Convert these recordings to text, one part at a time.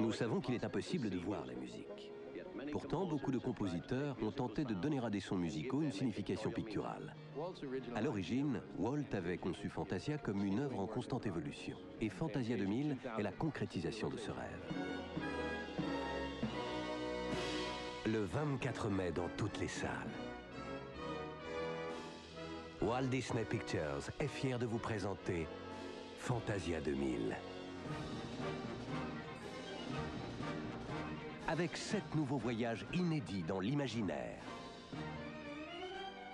Nous savons qu'il est impossible de voir la musique. Pourtant, beaucoup de compositeurs ont tenté de donner à des sons musicaux une signification picturale. À l'origine, Walt avait conçu Fantasia comme une œuvre en constante évolution. Et Fantasia 2000 est la concrétisation de ce rêve. Le 24 mai dans toutes les salles. Walt Disney Pictures est fier de vous présenter Fantasia 2000. Avec sept nouveaux voyages inédits dans l'imaginaire,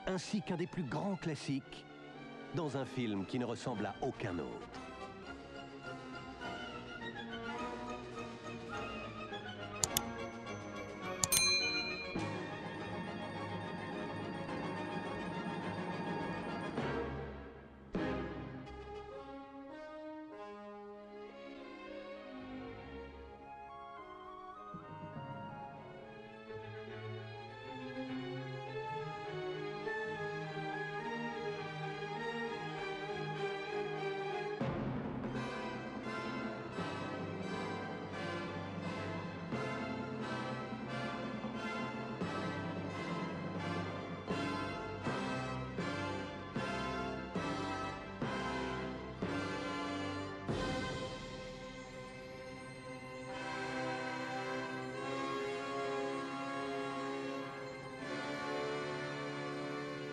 ainsi qu'un des plus grands classiques dans un film qui ne ressemble à aucun autre.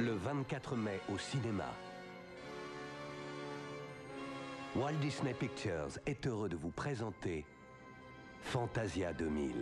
Le 24 mai au cinéma. Walt Disney Pictures est heureux de vous présenter Fantasia 2000.